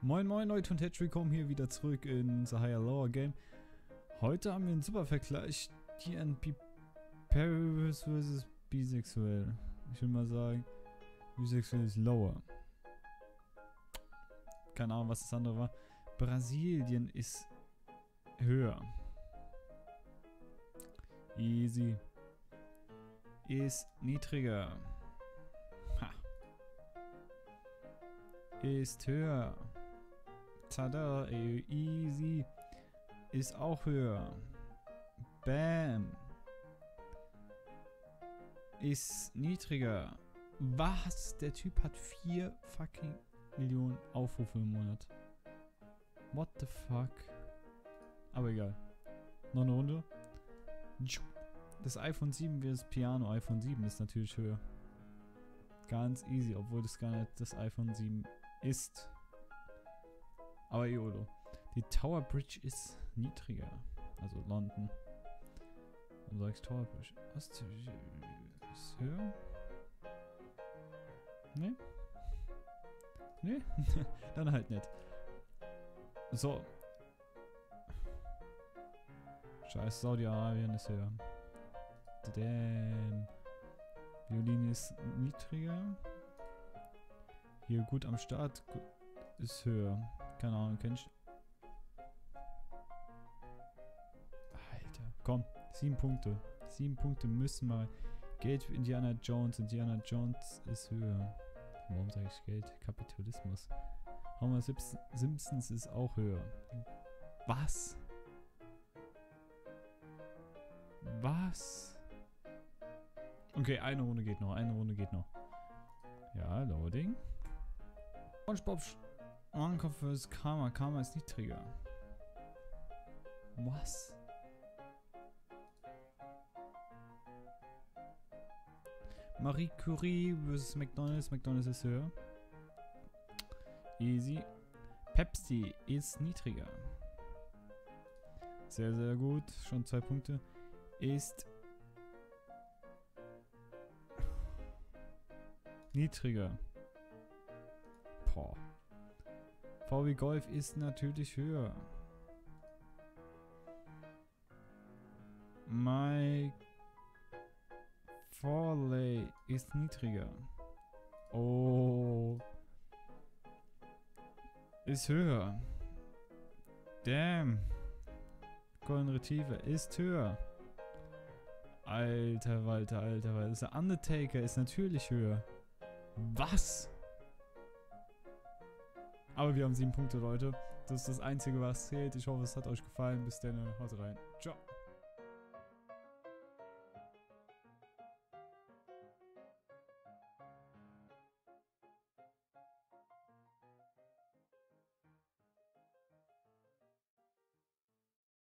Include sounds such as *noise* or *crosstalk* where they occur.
Moin moin Leute und herzlich willkommen hier wieder zurück in The Higher Lower Game. Heute haben wir einen super Vergleich TNP Paris vs. Bisexuell. Ich will mal sagen, bisexuell ist lower. Keine Ahnung, was das andere war. Brasilien ist höher. Easy. Ist niedriger. Ha. Ist höher. Tada, easy. Ist auch höher. Bam. Ist niedriger. Was? Der Typ hat 4 fucking Millionen Aufrufe im Monat. What the fuck? Aber egal. Noch eine Runde. Das iPhone 7 wie das Piano iPhone 7 ist natürlich höher. Ganz easy, obwohl das gar nicht das iPhone 7 ist. Aber EOLO. Die Tower Bridge ist niedriger. Also London. Warum sag ich Tower Bridge? Was? Ist höher? Nee? Nee? *laughs* Dann halt nicht. So. Scheiß Saudi-Arabien ist höher. Damn. Violin ist niedriger. Hier gut am Start ist höher. Keine Ahnung, kenn ich. Alter, komm, sieben Punkte. Sieben Punkte müssen wir. Geld für Indiana Jones. Indiana Jones ist höher. Warum sage ich Geld? Kapitalismus. Homer Simpsons ist auch höher. Was? Was? Okay, eine Runde geht noch. Eine Runde geht noch. Ja, Loading. SpongeBob Ankauf ist Karma. Karma ist niedriger. Was? Marie Curie vs. McDonalds. McDonalds ist höher. Easy. Pepsi ist niedriger. Sehr, sehr gut. Schon zwei Punkte. Ist niedriger. Boah. VW Golf ist natürlich höher. Mike Forley ist niedriger. Oh. Ist höher. Damn. Golden Retriever ist höher. Alter Walter, alter Walter. Der Undertaker ist natürlich höher. Was? Aber wir haben sieben Punkte, Leute. Das ist das Einzige, was zählt. Ich hoffe, es hat euch gefallen. Bis dann. Haut rein. Ciao.